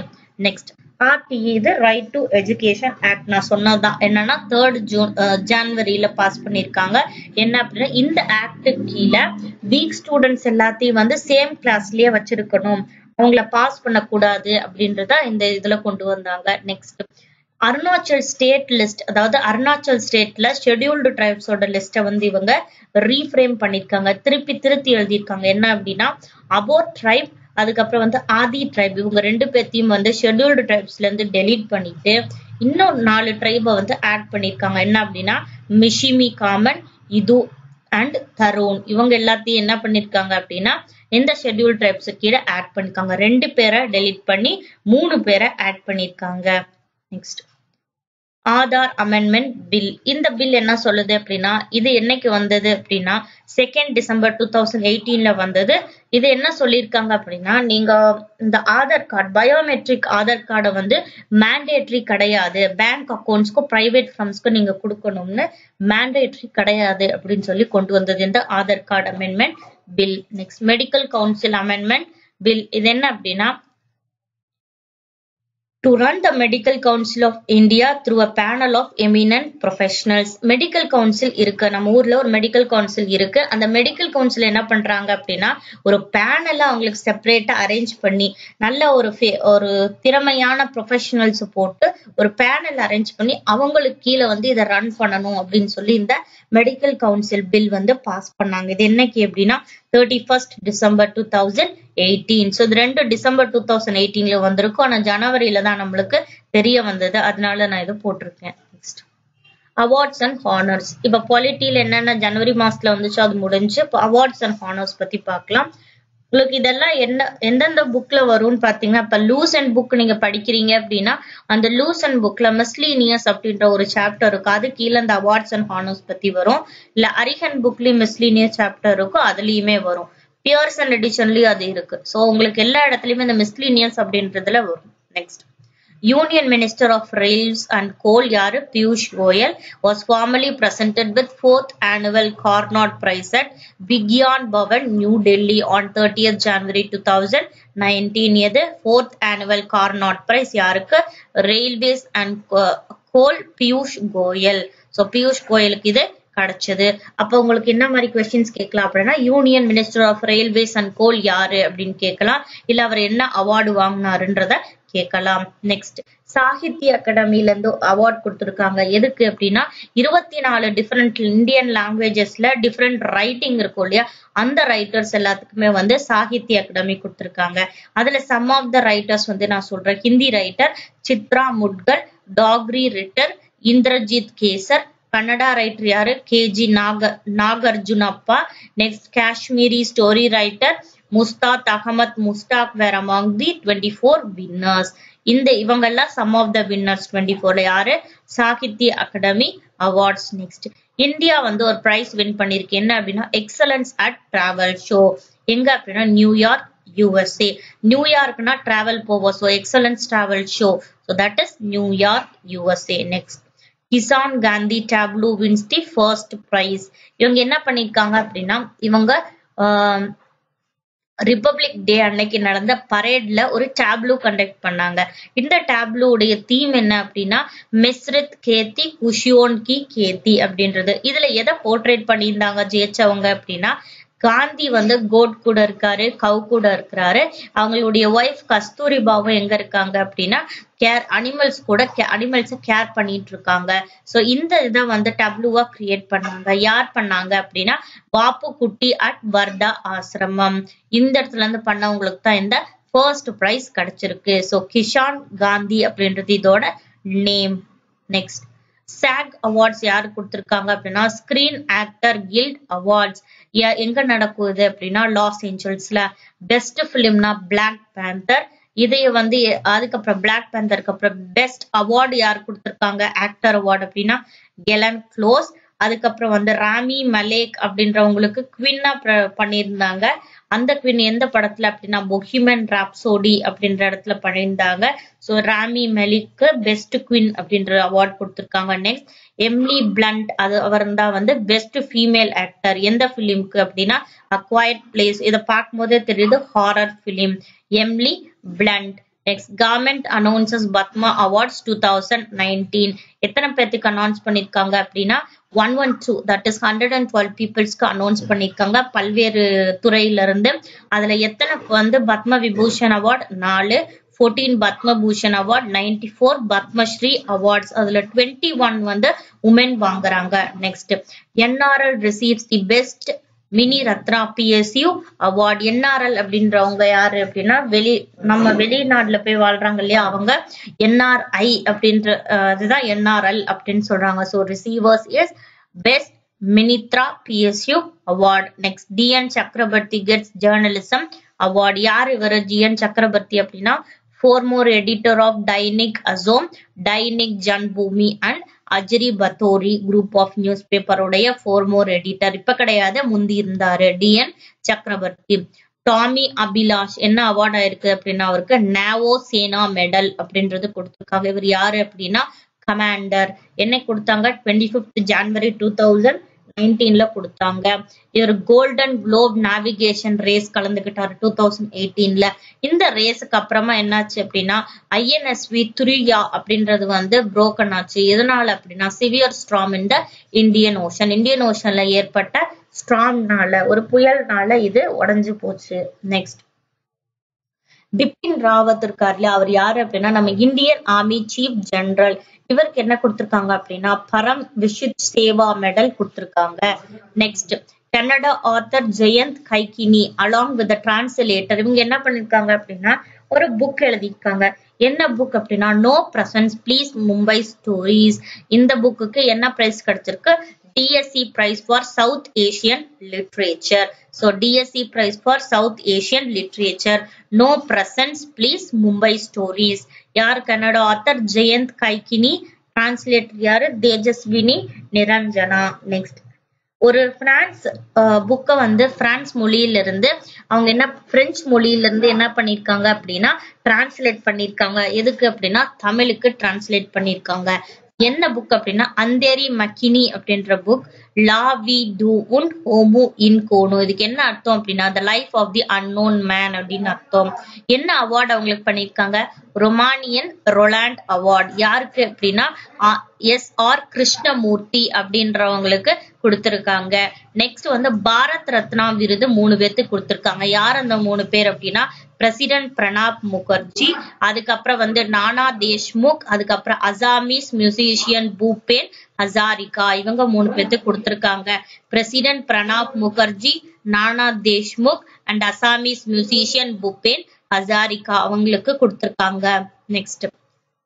நெக்ஸ்ட் ஆர்டிஇ இது ரைட் டு எஜுகேஷன் ஆக்ட் நான் சொன்னதுதான். என்னன்னா தேர்ட் ஜூன் ஜான்வரியில பாஸ் பண்ணிருக்காங்க. என்ன அப்படின்னா இந்த ஆக்டு கீழே வீக் ஸ்டூடெண்ட்ஸ் எல்லாத்தையும் வந்து சேம் கிளாஸ்லயே வச்சிருக்கணும். அவங்கள பாஸ் பண்ணக்கூடாது அப்படின்றத இந்த இதுல கொண்டு வந்தாங்க. நெக்ஸ்ட் அருணாச்சல் ஸ்டேட் லிஸ்ட் அதாவது அருணாச்சல் ஸ்டேட்ல ஷெட்யூல்டு ட்ரைப்ஸோட லிஸ்ட்டை வந்து இவங்க ரீஃப்ரேம் பண்ணிருக்காங்க. திருப்பி திருத்தி எழுதியிருக்காங்க. என்ன அப்படின்னா அபோ ட்ரைப் அதுக்கப்புறம் வந்து ஆதி ட்ரைப் இவங்க ரெண்டு பேர்த்தையும் வந்து ஷெட்யூல்டு ட்ரைப்ஸ்ல இருந்து டெலீட் பண்ணிட்டு இன்னும் நாலு ட்ரைபை வந்து ஆட் பண்ணிருக்காங்க. என்ன அப்படின்னா மிஷிமி காமன் இது அண்ட் தரோன் இவங்க எல்லாத்தையும் என்ன பண்ணிருக்காங்க அப்படின்னா இந்த ஷெட்யூல் ட்ரைப்ஸ் கீழே ஆட் பண்ணிருக்காங்க ரெண்டு பேரை டெலீட் பண்ணி மூணு பேரை ஆட் பண்ணிருக்காங்க நெக்ஸ்ட் ஆதார் அமெண்ட்மெண்ட் பில் இந்த பில் என்ன சொல்லுது அப்படின்னா இது என்னைக்கு வந்தது அப்படின்னா செகண்ட் டிசம்பர் டூ தௌசண்ட் எயிட்டீன்ல வந்தது. இது என்ன சொல்லியிருக்காங்க அப்படின்னா நீங்க இந்த ஆதார் கார்டு பயோமெட்ரிக் ஆதார் கார்டை வந்து மேண்டேட்ரி கிடையாது. பேங்க் அக்கௌண்ட்ஸ்க்கும் பிரைவேட் ஃபர்ம்ஸ்க்கும் நீங்க கொடுக்கணும்னு மேண்டேட்ரி கிடையாது அப்படின்னு சொல்லி கொண்டு வந்தது இந்த Aadhaar card amendment bill next medical council amendment bill இது என்ன அப்படின்னா to run the Medical Council of India through a panel of eminent professionals. Medical council இருக்கு. நம்ம ஊர்ல ஒரு மெடிக்கல் கவுன்சில் இருக்கு. அந்த மெடிக்கல் கவுன்சில் என்ன பண்றாங்க அப்படின்னா ஒரு பேனலை அவங்களுக்கு செப்பரேட்டா அரேஞ்ச் பண்ணி நல்ல ஒரு ஒரு திறமையான ப்ரொஃபஷனல்ஸ் போட்டு ஒரு பேனல் அரேஞ்ச் பண்ணி அவங்களுக்கு கீழே வந்து இதை ரன் பண்ணணும் அப்படின்னு சொல்லி இந்த மெடிக்கல் கவுன்சில் பில் வந்து பாஸ் பண்ணாங்க. இது என்னைக்கு அப்படின்னா thirty first December two thousand eighteen so இது ரெண்டு டிசம்பர் டூ தௌசண்ட் எயிட்டீன்ல வந்திருக்கும். ஆனா ஜனவரியில தான் நம்மளுக்கு தெரிய வந்தது. அதனால நான் இதை போட்டிருக்கேன். நெக்ஸ்ட் அவார்ட்ஸ் அண்ட் ஹானர்ஸ் இப்ப பாலிட்டியில என்னென்ன ஜனவரி மாசத்துல வந்துச்சோ அது முடிஞ்சு இப்போ அவார்ட்ஸ் அண்ட் ஹானர்ஸ் பத்தி பார்க்கலாம். உங்களுக்கு இதெல்லாம் என்ன எந்தெந்த புக்ல வரும்னு பாத்தீங்கன்னா இப்ப லூஸ் அண்ட் புக் நீங்க படிக்கிறீங்க அப்படின்னா அந்த லூஸ் அண்ட் புக்ல மிஸ்லீனியஸ் அப்படின்ற ஒரு சாப்டர் இருக்கும். அது கீழே இந்த அவார்ட்ஸ் அண்ட் ஹானர்ஸ் பத்தி வரும். இல்ல அரிஹன் புக்லயும் மிஸ்லீனியஸ் சாப்டர் இருக்கும். அதுலயுமே வரும். பியர்சன் எடிஷன்லயும் அது இருக்கு. ஸோ உங்களுக்கு எல்லா இடத்துலயுமே இந்த மிஸ்லீனியஸ் அப்படின்றதுல வரும். Next union minister of rails and coal யாரு? Piyush Goyal was formally presented with fourth annual Carnot prize at Vigyan Bhavan New Delhi on thirtieth January two thousand nineteen எது? ஃபோர்த் ஆனுவல் கார்னாட் பிரைஸ் யாருக்கு? Railways and coal Piyush Goyal so Piyush கோயலுக்கு இது கிடைச்சது. அப்ப உங்களுக்கு என்ன மாதிரி questions கேட்கலாம் அப்படின்னா union minister of railways and coal யாரு அப்படின்னு கேட்கலாம். இல்ல அவர் என்ன அவார்டு வாங்கினாருன்றத கேட்கலாம். நெக்ஸ்ட் சாகித்ய அகாடமில இருந்து அவார்ட் கொடுத்துருக்காங்க. எதுக்கு அப்படின்னா இருபத்தி நாலு டிஃப்ரெண்ட் இந்தியன் லாங்குவேஜஸ்ல டிஃப்ரெண்ட் ரைட்டிங் இருக்கும் இல்லையா? அந்த ரைட்டர்ஸ் எல்லாத்துக்குமே வந்து சாகித்ய அகாடமி கொடுத்துருக்காங்க. அதுல சம் ஆஃப் த ரைட்டர்ஸ் வந்து நான் சொல்றேன். Hindi writer Chitra Mudgal Dogri writer Indrajit Kesar Kannada writer யாரு? KG Naga Nagarjunappa. Next Kashmiri story writer Mustad Ahmad Mushtaq were among the twenty four winners இந்த இவங்கெல்லாம் some of the winners twenty ஃபோர்ல யாரு? Sahitya Akademi awards next India வந்து ஒரு prize win பண்ணிருக்கு. என்ன அப்படின்னா எக்ஸலன்ஸ் அட் டிராவல் ஷோ எங்க அப்படின்னா நியூயார்க் யூஎஸ்ஏ நியூயார்க்னா டிராவல் போவோம். So excellence travel show so that is New York USA next Kisan Gandhi டாப்லூ wins the first prize இவங்க என்ன பண்ணிருக்காங்க அப்படின்னா இவங்க ரிப்பப்ளிக் டே அன்னைக்கு நடந்த பரேட்ல ஒரு டேப்லூ கண்டக்ட் பண்ணாங்க. இந்த டேப்லூடைய தீம் என்ன அப்படின்னா மிஸ்ரித் கேத்தி குஷியோன் கி கேத்தி அப்படின்றது. இதுல எதை போர்ட்ரேட் பண்ணியிருந்தாங்க ஜெயிச்சவங்க அப்படின்னா காந்தி வந்து கோட் கூட இருக்காரு கவு கூட இருக்கிறாரு. அவங்களுடைய ஒய்ஃப் கஸ்தூரிபாவும் எங்க இருக்காங்க அப்படின்னா கேர் அனிமல்ஸ் கூட அனிமல்ஸ் கேர் பண்ணிட்டு இருக்காங்க. சோ இந்த இதை வந்து டப்ளுவா கிரியேட் பண்ணாங்க. யார் பண்ணாங்க அப்படின்னா பாப்பு குட்டி அட் வர்தா ஆசிரமம். இந்த இடத்துல இருந்து பண்ணவங்களுக்கு தான் இந்த ஃபர்ஸ்ட் பிரைஸ் கிடைச்சிருக்கு. சோ கிஷான் காந்தி அப்படின்றது இதோட நேம் நெக்ஸ்ட் சாக் அவார்ட்ஸ் யாரு கொடுத்துருக்காங்க அப்படின்னா ஸ்கிரீன் ஆக்டர் கில்ட் அவார்ட்ஸ் எங்க நடக்குது அப்படின்னா லாஸ் ஏஞ்சல்ஸ்ல பெஸ்ட் பிலிம்னா பிளாக் பேந்தர் இதைய வந்து அதுக்கப்புறம் பிளாக் பேந்தருக்கு அப்புறம் பெஸ்ட் அவார்டு யார் கொடுத்திருக்காங்க? ஆக்டர் அவார்டு அப்படின்னா கெலன் க்ளோஸ் அதுக்கப்புறம் வந்து ராமி மலேக் அப்படின்றவங்களுக்கு குவின்னா பண்ணியிருந்தாங்க. அந்த குவின் எந்த படத்துல அப்படின்னா பொஹிமன் ராப்சோடி அப்படின்ற இடத்துல பண்ணியிருந்தாங்க ஸோ ராமி மலிக்கு பெஸ்ட் குவின் அப்படின்ற அவார்ட் கொடுத்துருக்காங்க. நெக்ஸ்ட் எம்லி பிளண்ட் அது அவர் தான் வந்து பெஸ்ட் ஃபீமேல் ஆக்டர் எந்த ஃபிலிம்க்கு அப்படின்னா அக்வயர்ட் பிளேஸ் இதை பார்க்கும் போதே தெரியுது horror film Emily Blunt next government announces Padma awards two thousand nineteen எத்தனை பேர்த்துக்கு அனௌன்ஸ் பண்ணிருக்காங்க அப்படின்னா one one two that is hundred and twelve பீப்புள்ஸ்க்கு announce பண்ணிருக்காங்க பல்வேறு துறையில இருந்து அதுல எத்தனை வந்து பத்ம விபூஷன் அவார்ட் நாலு. Fourteen Padma Bhushan award ninety four Padma Shri awards அதுல டுவெண்ட்டி ஒன் வந்து உமன் வாங்குறாங்க. Next NRL receives the best mini Ratna PSU award NRL அப்படின்றவங்க யாரு அப்படின்னா வெளி நம்ம வெளிநாட்டுல போய் வாழ்றாங்க இல்லையா அவங்க என்ஆர்ஐ அப்படின்ற அதுதான் என்ஆர்எல் அப்படின்னு சொல்றாங்க. So receivers is best மினித்ரா PSU award next TN Chakravarthy gets journalism award. யார் இவர்? ஜிஎன் சக்கரவர்த்தி அப்படின்னா former editor of Dainik Asom Dainik Janbhumi and Ajir Batori group of news பேப்பருடைய former editor இப்ப கிடையாது முந்தி இருந்தாரு. டிஎன் சக்கரவர்த்தி. டாமி அபிலாஷ் என்ன அவார்ட் ஆயிருக்கு அப்படின்னா அவருக்கு நேவோ சேனா மெடல் அப்படின்றது கொடுத்திருக்காங்க. இவர் யாரு அப்படின்னா கமாண்டர் என்ன கொடுத்தாங்க twenty fifth January two thousand நைன்டீன்ல கொடுத்தாங்க. இவர் கோல்டன் குளோப் நேவிகேஷன் ரேஸ் கலந்துகிட்டாரு டூ தௌசண்ட் எயிட்டீன்ல இந்த ரேஸுக்கு அப்புறமா என்னாச்சு அப்படின்னா ஐஎன்எஸ்வி துரியா அப்படின்றது வந்து புரோக்கன் ஆச்சு. எதனால அப்படின்னா சிவியர் ஸ்ட்ராம் இந்த இந்தியன் ஓஷன் இந்தியன் ஓஷன்ல ஏற்பட்ட ஸ்ட்ராம்னால ஒரு புயல்னால இது உடஞ்சு போச்சு. நெக்ஸ்ட் பிபின் ராவத் இருக்காருல அவர் யாரு அப்படின்னா நம்ம இந்தியன் ஆர்மி சீஃப் ஜெனரல் இவருக்கு என்ன கொடுத்திருக்காங்க அப்படின்னா பரம் விஷித் சேவா மெடல் கொடுத்திருக்காங்க. Next Kannada author Jayant Kaikini along with translator இவங்க என்ன பண்ணிருக்காங்க அப்படின்னா ஒரு புக் எழுதியிருக்காங்க. என்ன புக் அப்படின்னா no presents please Mumbai stories இந்த புக்குக்கு என்ன பிரைஸ் கிடைச்சிருக்கு? DSC prize for South Asian literature so DSC prize for South Asian literature no presents please Mumbai stories யார் கன்னட ஆத்தர் ஜெயந்த் கைகினி டிரான்ஸ்லேட்டர் யாரு? தேஜஸ்வினி நிரஞ்சனா நெக்ஸ்ட் ஒரு பிரான்ஸ் புக்கை வந்து பிரான்ஸ் மொழியிலிருந்து அவங்க என்ன பிரெஞ்சு மொழியிலிருந்து என்ன பண்ணிருக்காங்க அப்படின்னா டிரான்ஸ்லேட் பண்ணிருக்காங்க. எதுக்கு அப்படின்னா தமிழுக்கு டிரான்ஸ்லேட் பண்ணிருக்காங்க. என்ன புக் அப்படின்னா அந்தேரி மக்கினி அப்படின்ற புக் லா வி டூ உன் ஹோமு இன் கோனு. இதுக்கு என்ன அர்த்தம் அப்படின்னா the life of the unknown man அப்படின்னு அர்த்தம். என்ன அவார்டு அவங்களுக்கு பண்ணிருக்காங்க ரொமானியன் ரொலாண்ட் அவார்ட் யாருக்கு அப்படின்னா எஸ் ஆர் கிருஷ்ணமூர்த்தி அப்படின்றவங்களுக்கு கொடுத்திருக்காங்க. நெக்ஸ்ட் வந்து பாரத் ரத்னா விருது மூணு பேர்த்துக்கு கொடுத்திருக்காங்க. யார் அந்த மூணு பேர் அப்படின்னா பிரசிடென்ட் பிரணாப் முகர்ஜி அதுக்கப்புறம் வந்து நானா தேஷ்முக் அதுக்கப்புறம் அசாமிஸ் மியூசிஷியன் பூபேன் ஹசாரிகா இவங்க மூணு பேர்த்துக்கு கொடுத்திருக்காங்க. President Pranab Mukherjee Nana Deshmukh and Assamese musician Bhupen Hazarika அவங்களுக்கு கொடுத்திருக்காங்க. நெக்ஸ்ட்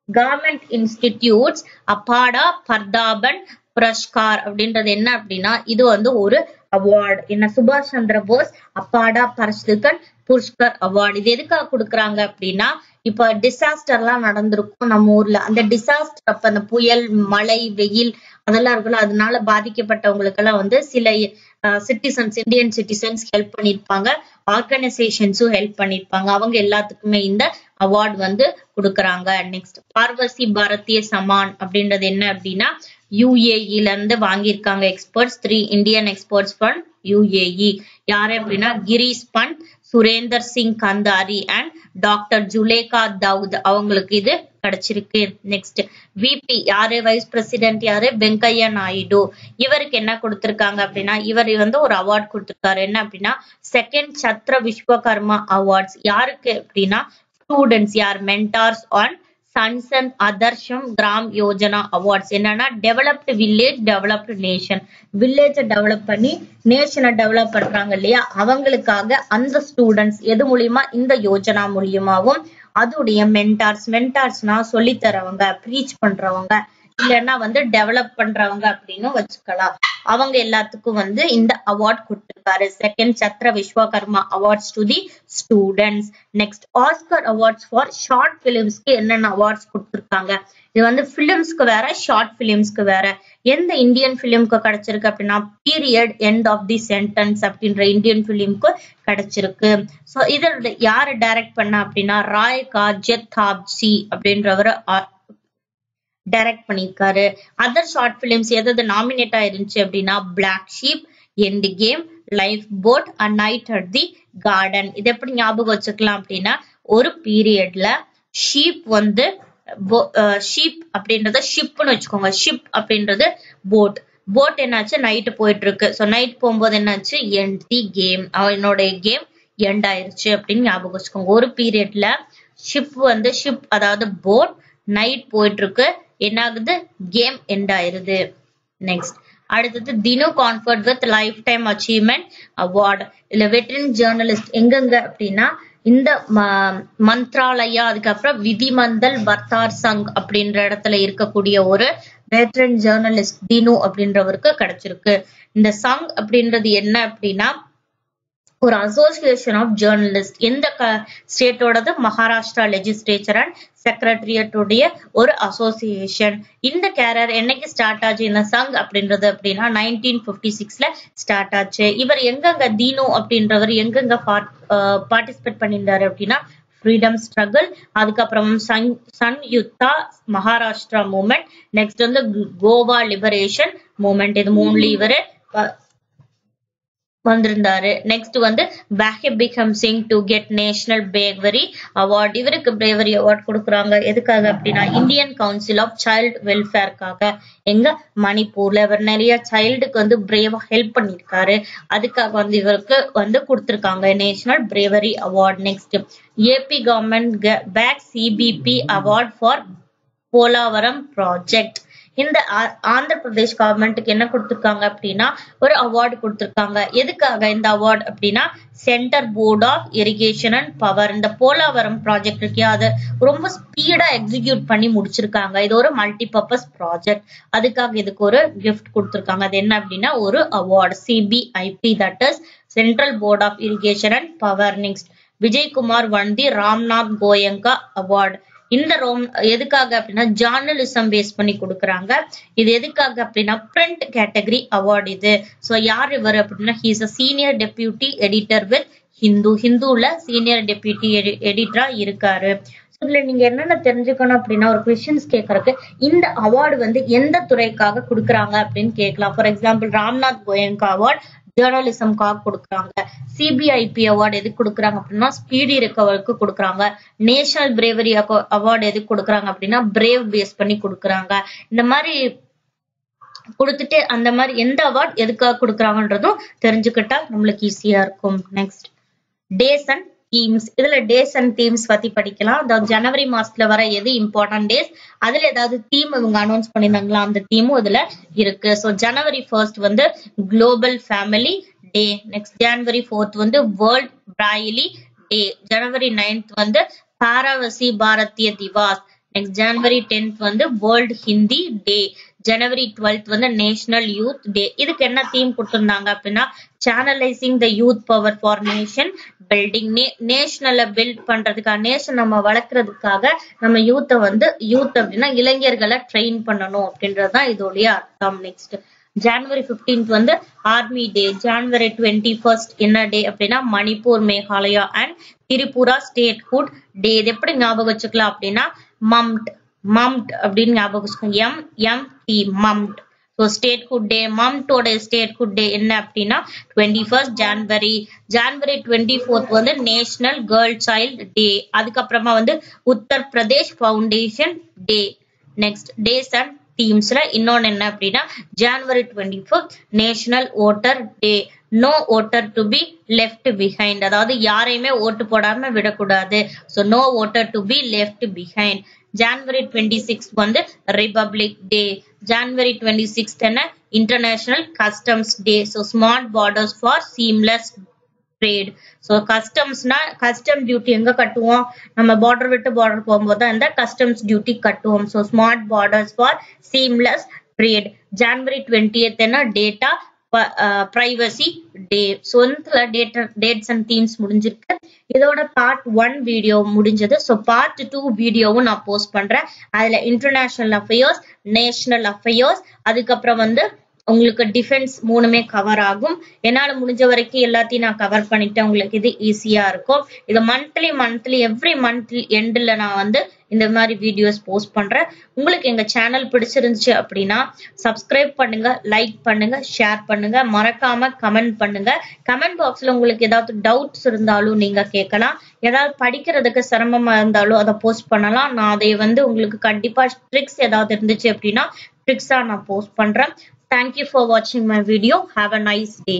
கவர்மெண்ட் இன்ஸ்டிடியூட்ஸ் அப்பாடா பர்தாபன் புரஸ்கார் அப்படின்றது என்ன அப்படின்னா இது வந்து ஒரு அவார்டு என்ன சுபாஷ் சந்திர போஸ் அப்பாடா பரஸ்துகன் புஷ்கர் அவார்டு இது எதுக்காக கொடுக்குறாங்க அப்படின்னா இப்ப டிசாஸ்டர் எல்லாம் நடந்திருக்கும் நம்ம ஊர்ல. அந்த டிசாஸ்டர் அப்ப அந்த புயல் மழை வெயில் அதெல்லாம் இருக்குல்ல அதனால பாதிக்கப்பட்டவங்களுக்கு எல்லாம் வந்து சில சிட்டிசன்ஸ் இந்தியன் சிட்டிசன்ஸ் ஹெல்ப் பண்ணிருப்பாங்க ஆர்கனைசேஷன்ஸும் ஹெல்ப் பண்ணிருப்பாங்க அவங்க எல்லாத்துக்குமே இந்த அவார்டு வந்து கொடுக்குறாங்க. நெக்ஸ்ட் பார்வசி பாரதிய சமான் அப்படின்றது என்ன அப்படின்னா யூஏஇல இருந்து வாங்கியிருக்காங்க experts three Indian experts fund UAE யாரு அப்படின்னா கிரீஷ் பண்ட் சுரேந்தர் சிங் கந்தாரி அண்ட் டாக்டர் ஜுலேகா தவுத். அவங்களுக்கு இது கிடைச்சிருக்கு. நெக்ஸ்ட் விபி யாரு? வைஸ் பிரசிடென்ட் யாரு? வெங்கையா நாயுடு. இவருக்கு என்ன கொடுத்திருக்காங்க அப்படின்னா இவர் வந்து ஒரு அவார்ட் கொடுத்திருக்காரு. என்ன அப்படின்னா செகண்ட் சத்ர விஸ்வகர்மா அவார்ட்ஸ் யாருக்கு அப்படின்னா ஸ்டூடெண்ட்ஸ் யார்? Mentors on Sansad Adarsh Gram Yojana awards என்னன்னா டெவலப்டு வில்லேஜ் டெவலப்டு நேஷன் வில்லேஜை டெவலப் பண்ணி நேஷனை டெவலப் பண்றாங்க இல்லையா? அவங்களுக்காக அந்த ஸ்டூடெண்ட்ஸ் எது மூலியமா? இந்த யோஜனா மூலியமாவும் அதுடைய மென்டார்ஸ் மென்டார்ஸ்னா சொல்லி தரவங்க ப்ரீச் பண்றவங்க இல்லைன்னா வந்து டெவலப் பண்றவங்க அப்படின்னு வச்சுக்கலாம். அவங்க எல்லாத்துக்கும் வந்து இந்த அவார்ட் கொடுத்திருக்காரு second Chhatra Vishwakarma awards to the students next Oscar awards for short பிலிம்ஸ்க்கு என்னென்ன அவார்ட்ஸ் கொடுத்திருக்காங்க? இது வந்து பிலிம்ஸ்க்கு வேற ஷார்ட் பிலிம்ஸ்க்கு வேற. எந்த இந்தியன் பிலிம்க்கு கிடைச்சிருக்கு அப்படின்னா period end of the sentence அப்படின்ற இந்தியன் பிலிம்க்கு கிடைச்சிருக்கு. ஸோ இதில் யாரு டைரக்ட் பண்ண அப்படின்னா ராய்கா ஜெத்தாப்சி அப்படின்றவர் டைரக்ட் பண்ணியிருக்காரு அதர் ஷார்ட் பிலிம்ஸ் எதாவது நாமினேட் ஆயிருந்துச்சு அப்படின்னா black sheep end game lifeboat a night at the garden இது எப்படி ஞாபகம் வச்சுக்கலாம் அப்படின்னா ஒரு பீரியட்ல ஷீப் வந்து ஷீப் அப்படின்றத ஷிப்னு வச்சுக்கோங்க. ஷிப் அப்படின்றது போட் போட் என்னாச்சு? நைட்டு போயிட்டு இருக்கு ஸோ நைட் போகும்போது என்னாச்சு? எண்ட் தி கேம் அவனுடைய கேம் எண்ட் ஆயிருச்சு அப்படின்னு ஞாபகம் வச்சுக்கோங்க. ஒரு பீரியட்ல ஷிப் வந்து ஷிப் அதாவது போட் நைட் போயிட்டு இருக்கு என்ன ஆகுது கேம் எண்ட் ஆயிருது. நெக்ஸ்ட் அடுத்தது Dinu conferred with lifetime achievement award இல்ல வெட்டரன் ஜேர்னலிஸ்ட் எங்கெங்க அப்படின்னா இந்த ம- மந்த்ராலயா அதுக்கப்புறம் விதிமந்தல் வர்த்தார் சங் அப்படின்ற இடத்துல இருக்கக்கூடிய ஒரு வேட்ரன் ஜேர்னலிஸ்ட் தினு அப்படின்றவருக்கு கிடைச்சிருக்கு. இந்த சங் அப்படின்றது என்ன அப்படின்னா ஒரு அசோசியேஷன் ஆஃப் ஜேர்னலிஸ்ட் எந்த ஸ்டேட்டோடது மகாராஷ்டிரா லெஜிஸ்லேச்சர் அண்ட் செக்ரட்டரியட்டுடைய ஒரு அசோசியேஷன் இந்த கேரியர் என்னைக்கு ஸ்டார்ட் ஆச்சு? இந்த சங் அப்படின்றது அப்படின்னா நைன்டீன் பிப்டி சிக்ஸ்ல ஸ்டார்ட் ஆச்சு. இவர் எங்கெங்க தீனு அப்படின்றவர் எங்கெங்க பார்ட்டிசிபேட் பண்ணியிருந்தாரு அப்படின்னா ஃப்ரீடம் ஸ்ட்ரகிள் அதுக்கப்புறம் சன் சன் யுத்தா மகாராஷ்டிரா மூமெண்ட் நெக்ஸ்ட் வந்து கோவா லிபரேஷன் மூமெண்ட் இது மூணுல இவரு வந்திருந்தாரு. நெக்ஸ்ட் வந்து Wahib Begum Singh to get national bravery award இவருக்கு பேவரி அவார்ட் கொடுக்குறாங்க. எதுக்காக அப்படின்னா இந்தியன் கவுன்சில் ஆஃப் சைல்ட் வெல்ஃபேர்க்காக எங்க? மணிப்பூர்ல. இவர் நிறைய சைல்டுக்கு வந்து பிரேவா ஹெல்ப் பண்ணிருக்காரு அதுக்காக வந்து இவருக்கு வந்து கொடுத்துருக்காங்க. National bravery award next AP government bags CBIP award for Polavaram project இந்த ஆ- ஆந்திர பிரதேஷ் கவர்மெண்ட்டுக்கு என்ன கொடுத்திருக்காங்க அப்படின்னா ஒரு அவார்டு கொடுத்திருக்காங்க. எதுக்காக இந்த அவார்டு அப்படின்னா centre board of irrigation and power இந்த போலாவரம் ப்ராஜெக்ட் இருக்கே அதை ரொம்ப ஸ்பீடா எக்ஸிக்யூட் பண்ணி முடிச்சிருக்காங்க. இது ஒரு மல்டி பர்பஸ் ப்ராஜெக்ட் அதுக்காக இதுக்கு ஒரு கிஃப்ட் கொடுத்திருக்காங்க. அது என்ன அப்படின்னா ஒரு award CBIP that is central board of irrigation and power next Vijayakumar won Ramnath Goenka award இந்த ரோம் எதுக்காக அப்படின்னா ஜேர்னலிசம் பேஸ் பண்ணி கொடுக்குறாங்க. இது எதுக்காக அப்படின்னா பிரிண்ட் கேட்டகரி அவார்டு இது. ஸோ யார் இவர் அப்படின்னா he's a senior deputy editor with Hindu ஹிந்துல senior deputy எடிட்டரா இருக்காரு. இதுல நீங்க என்னென்ன தெரிஞ்சுக்கணும் அப்படின்னா ஒரு கொஸ்டின்ஸ் கேட்கறதுக்கு இந்த அவார்டு வந்து எந்த துறைக்காக கொடுக்குறாங்க அப்படின்னு கேட்கலாம். For example Ramnath Goenka award ஜேர்னலிசம்காக கொடுக்குறாங்க. சிபிஐபி அவார்டு எதுக்கு கொடுக்குறாங்க அப்படின்னா ஸ்பீடி ரெக்கவருக்கு கொடுக்குறாங்க. நேஷனல் பிரேவரி அவார்டு எதுக்கு கொடுக்குறாங்க அப்படின்னா பிரேவ் பேஸ் பண்ணி கொடுக்குறாங்க. இந்த மாதிரி கொடுத்துட்டு அந்த மாதிரி எந்த அவார்ட் எதுக்காக கொடுக்குறாங்கன்றதும் தெரிஞ்சுக்கிட்டா நம்மளுக்கு ஈஸியா இருக்கும். நெக்ஸ்ட் டேஸ் அண்ட் தீம்ஸ் இதுல டேஸ் அண்ட் தீம்ஸ் பத்தி படிக்கலாம். அதாவது ஜனவரி மாசத்துல வர எது இம்பார்ட்டன்ட் டேஸ் அதுல ஏதாவது தீம் இவங்க அனௌன்ஸ் பண்ணியிருந்தாங்களா அந்த தீமும் இதுல இருக்கு. ஸோ ஜனவரி ஃபர்ஸ்ட் வந்து global family day next January fourth வந்து world braille day January ninth வந்து Pravasi Bharatiya Divas. Next January tenth வந்து world Hindi day January twelfth வந்து நேஷனல் யூத் டே இதுக்கு என்ன தீம் கொடுத்திருந்தாங்க அப்படின்னா channelizing the youth power for nation building நேஷனலை build பண்றதுக்காக nation நம்ம வளர்க்கறதுக்காக நம்ம யூத்தை வந்து யூத் அப்படின்னா இளைஞர்களை ட்ரெயின் பண்ணணும் அப்படின்றதுதான் இதோடைய அர்த்தம். நெக்ஸ்ட் ஜான்வரி பிப்டீன்த் வந்து army day January twenty first என்ன டே அப்படின்னா Manipur Meghalaya and Tripura statehood day இது எப்படி ஞாபகம் வச்சுக்கலாம் அப்படின்னா மம்ட் மம்ட் அப்படின்னு ஞாபகம் வச்சுக்கோங்க. எம் எம் டி மம்ட் ஸோ ஸ்டேட்ஹுட் டே மம்டோட ஸ்டேட்ஹுட் டே என்ன அப்படின்னா twenty first January January twenty fourth வந்து நேஷனல் கேர்ள் சைல்டு டே அதுக்கப்புறமா வந்து Uttar Pradesh foundation day next days and தீம்ஸ்ல இன்னொன்னு என்ன அப்படின்னா January twenty fourth national voter day no voter to be left behind அதாவது யாரையுமே ஓட்டு போடாம விடக்கூடாது. So no voter to be left behind January twenty six வந்து republic day January twenty six என்ன international customs day so smart borders for seamless trade so கஸ்டம்ஸ்னா custom duty எங்க கட்டுவோம்? நம்ம பார்டர் விட்டு பார்டர் போகும்போது தான் இந்த கஸ்டம்ஸ் டியூட்டி கட்டுவோம். So smart borders for seamless trade January twenty என்ன? டேட்டா ப்ரைவசி டே ஸோ இந்த டேட்டா டேட்ஸ் அண்ட் தீம்ஸ் முடிஞ்சிருக்கு. இதோட பார்ட் ஒன் வீடியோ முடிஞ்சது. ஸோ பார்ட் டூ வீடியோவும் நான் போஸ்ட் பண்றேன். அதுல இன்டர்நேஷனல் அஃபேர்ஸ் நேஷனல் அஃபேர்ஸ் அதுக்கப்புறம் வந்து உங்களுக்கு டிஃபென்ஸ் மூணுமே கவர் ஆகும். என்னால் முடிஞ்ச வரைக்கும் எல்லாத்தையும் நான் கவர் பண்ணிட்டேன் உங்களுக்கு இது ஈஸியாக இருக்கும். இது மந்த்லி மந்த்லி எவ்ரி மந்த்லி எண்டில் நான் வந்து இந்த மாதிரி வீடியோஸ் போஸ்ட் பண்றேன். உங்களுக்கு எங்க சேனல் பிடிச்சிருந்துச்சு அப்படின்னா சப்ஸ்கிரைப் பண்ணுங்க லைக் பண்ணுங்க ஷேர் பண்ணுங்க. மறக்காம கமெண்ட் பண்ணுங்க. கமெண்ட் பாக்ஸ்ல உங்களுக்கு ஏதாவது டவுட்ஸ் இருந்தாலும் நீங்க கேட்கலாம். ஏதாவது படிக்கிறதுக்கு சிரமமா இருந்தாலும் அதை போஸ்ட் பண்ணலாம். நான் அதை வந்து உங்களுக்கு கண்டிப்பா ட்ரிக்ஸ் ஏதாவது இருந்துச்சு அப்படின்னா ட்ரிக்ஸா நான் போஸ்ட் பண்றேன். தேங்க்யூ ஃபார் வாட்சிங் my video have a nice day.